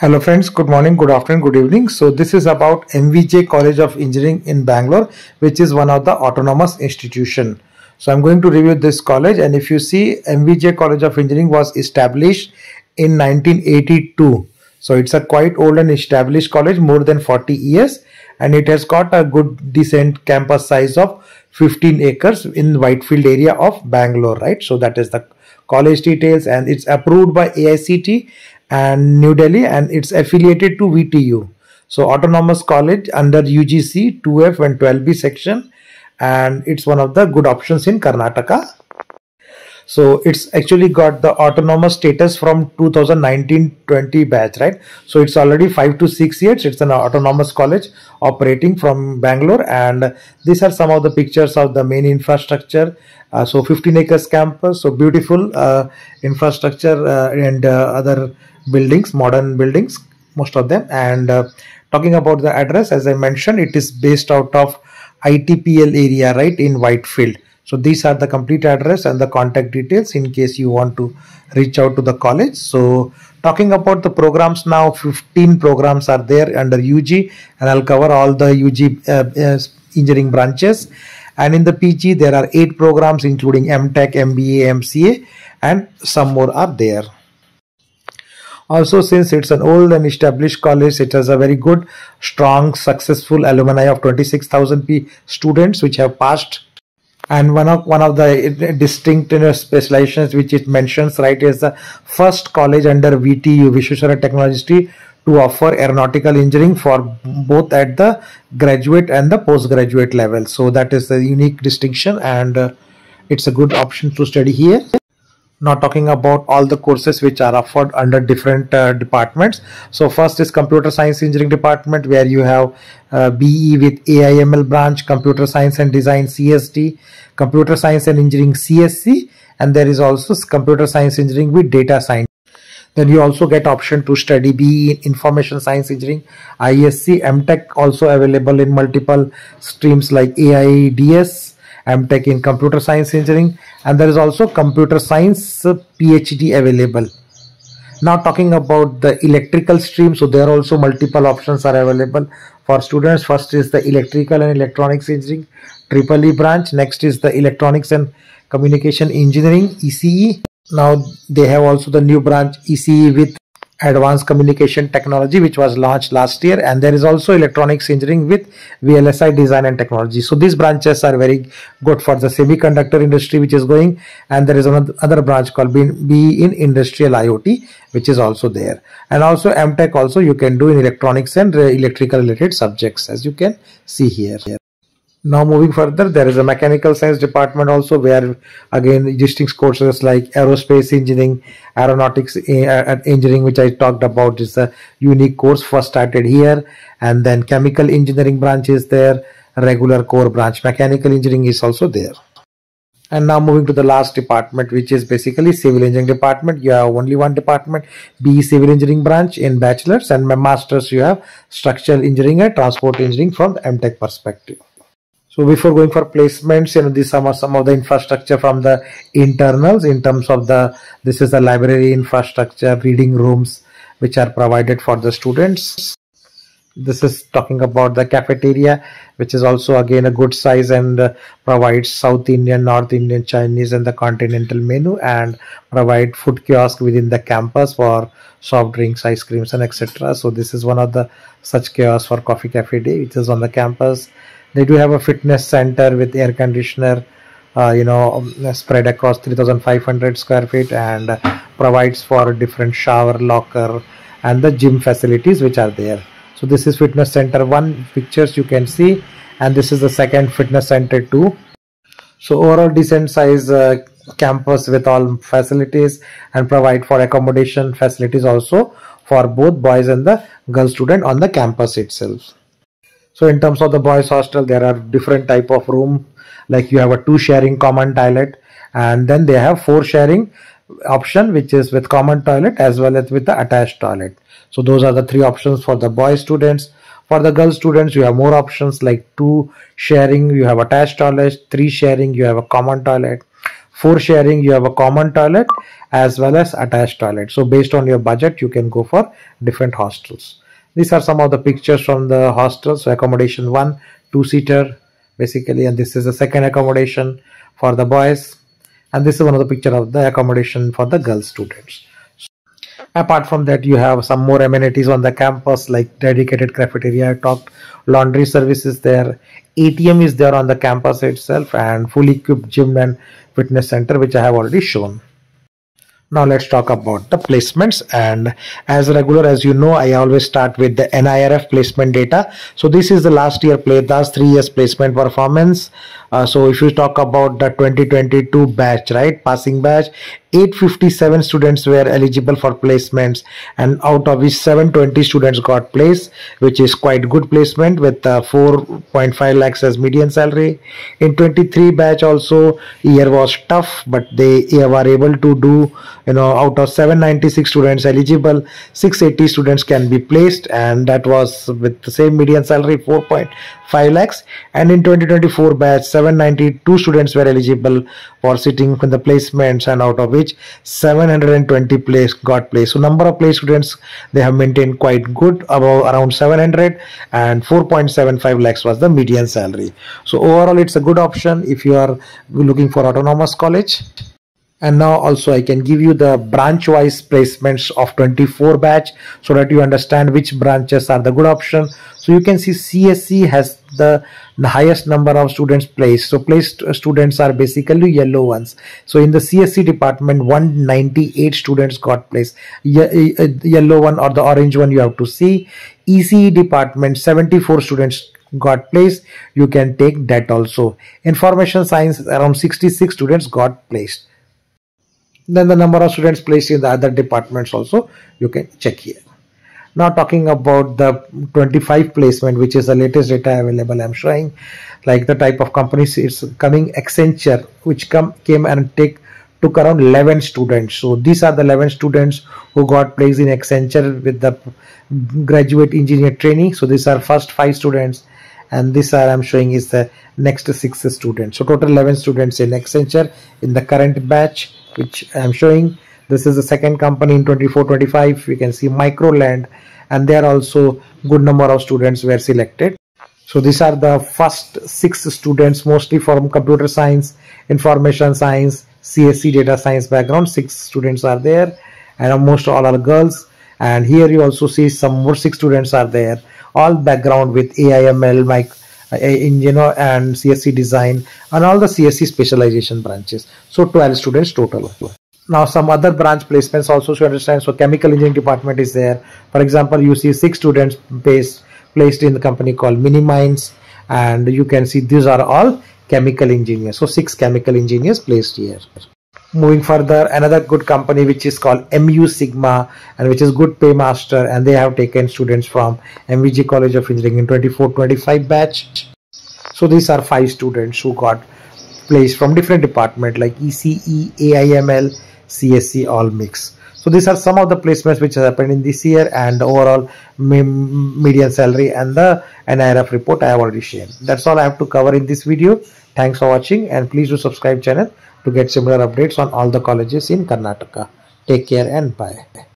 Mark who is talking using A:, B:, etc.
A: Hello friends, good morning, good afternoon, good evening. So this is about MVJ College of Engineering in Bangalore, which is one of the autonomous institution. So I'm going to review this college and if you see MVJ College of Engineering was established in 1982. So it's a quite old and established college, more than 40 years and it has got a good decent campus size of 15 acres in Whitefield area of Bangalore, right? So that is the college details and it's approved by AICT and New Delhi and it's affiliated to VTU. So Autonomous College under UGC 2F and 12B section and it's one of the good options in Karnataka. So it's actually got the autonomous status from 2019-20 batch, right? So it's already five to six years. It's an autonomous college operating from Bangalore and these are some of the pictures of the main infrastructure. Uh, so 15 acres campus, so beautiful uh, infrastructure uh, and uh, other buildings, modern buildings, most of them. And uh, talking about the address, as I mentioned, it is based out of ITPL area, right, in Whitefield. So these are the complete address and the contact details in case you want to reach out to the college. So talking about the programs now, 15 programs are there under UG and I'll cover all the UG uh, uh, engineering branches. And in the PG, there are eight programs including MTech, MBA, MCA and some more are there. Also, since it's an old and established college, it has a very good, strong, successful alumni of 26,000 P students which have passed. And one of one of the eh, eh, distinct you know, specializations which it mentions right is the first college under VTU Visvesvaraya Technology to offer aeronautical engineering for both at the graduate and the postgraduate level. So that is a unique distinction and uh, it's a good option to study here not talking about all the courses which are offered under different uh, departments. So first is computer science engineering department where you have uh, BE with AIML branch computer science and design CSD computer science and engineering CSC and there is also computer science engineering with data science. Then you also get option to study BE in information science engineering ISC MTech also available in multiple streams like AIDS MTech in computer science engineering and there is also computer science uh, PhD available. Now talking about the electrical stream, so there are also multiple options are available for students. First is the electrical and electronics engineering, triple E branch. Next is the electronics and communication engineering, ECE. Now they have also the new branch ECE with advanced communication technology which was launched last year. And there is also electronics engineering with VLSI design and technology. So these branches are very good for the semiconductor industry which is going. And there is another branch called BE in industrial IoT which is also there. And also MTech also you can do in electronics and uh, electrical related subjects as you can see here now moving further there is a mechanical science department also where again existing courses like aerospace engineering aeronautics eh, engineering which i talked about is a unique course first started here and then chemical engineering branch is there regular core branch mechanical engineering is also there. And now moving to the last department which is basically civil engineering department. You have only one department be civil engineering branch in bachelor's and masters you have structural engineering and transport engineering from mtech perspective so before going for placements, you know, these are some of the infrastructure from the internals in terms of the, this is the library infrastructure, reading rooms, which are provided for the students. This is talking about the cafeteria, which is also again a good size and uh, provides South Indian, North Indian, Chinese and the continental menu and provide food kiosk within the campus for soft drinks, ice creams and etc. So this is one of the such kiosks for Coffee Cafe Day, which is on the campus they do have a fitness center with air conditioner uh, you know spread across 3500 square feet and provides for different shower locker and the gym facilities which are there. So this is fitness center one pictures you can see and this is the second fitness center too so overall decent size uh, campus with all facilities and provide for accommodation facilities also for both boys and the girl student on the campus itself so in terms of the boys hostel there are different type of room. Like you have a two sharing common toilet and then they have four sharing option which is with common toilet as well as with the attached toilet. So those are the three options for the boy students. For the girl students you have more options like two sharing you have attached toilet three sharing you have a common toilet. Four sharing you have a common toilet as well as attached toilet. So based on your budget you can go for different hostels these are some of the pictures from the hostels so accommodation one two seater basically and this is the second accommodation for the boys. And this is one of the picture of the accommodation for the girl students. Apart from that you have some more amenities on the campus like dedicated cafeteria talked laundry services there. Atm is there on the campus itself and fully equipped gym and fitness center which i have already shown now let's talk about the placements. And as regular as you know i always start with the nirf placement data. So this is the last year play last three years placement performance uh, so if you talk about the 2022 batch right passing batch 857 students were eligible for placements and out of which 720 students got placed which is quite good placement with uh, 4.5 lakhs as median salary. In 23 batch also year was tough but they were able to do you know out of 796 students eligible 680 students can be placed and that was with the same median salary 4.5 lakhs. And in 2024 batch 792 students were eligible for sitting in the placements and out of which 720 place got placed. So number of place students they have maintained quite good about around 700 and 4.75 lakhs was the median salary. So overall it's a good option if you are looking for autonomous college. And now also I can give you the branch wise placements of 24 batch so that you understand which branches are the good option. So you can see CSE has the, highest number of students placed. So placed uh, students are basically yellow ones. So in the CSE department 198 students got placed. Ye uh, uh, yellow one or the orange one you have to see. ECE department 74 students got placed. You can take that also. Information science around 66 students got placed. Then the number of students placed in the other departments also you can check here now talking about the 25 placement which is the latest data available. I'm showing like the type of companies. It's coming accenture which come came and take took around 11 students. So these are the 11 students who got placed in accenture with the graduate engineer training. So these are first five students and this are i'm showing is the next six students. So total 11 students in accenture in the current batch which I'm showing this is the second company in 24-25 you can see microland and there also good number of students were selected. So these are the first six students mostly from computer science information science CSE data science background. Six students are there and almost all are girls. And here you also see some more six students are there all background with AIML mic in you know and CSE design and all the CSE specialization branches. So 12 students total now some other branch placements also to understand. So chemical engineering department is there. For example you see six students based placed in the company called mini mines and you can see these are all chemical engineers. So six chemical engineers placed here. Moving further another good company which is called mu sigma and which is good paymaster and they have taken students from mvj college of engineering in 24 25 batch. So these are five students who got placed from different department like ece aiml csc all mix so these are some of the placements which has happened in this year and overall median salary and the nirf report i have already shared that's all i have to cover in this video thanks for watching and please do subscribe channel to get similar updates on all the colleges in Karnataka. Take care and bye.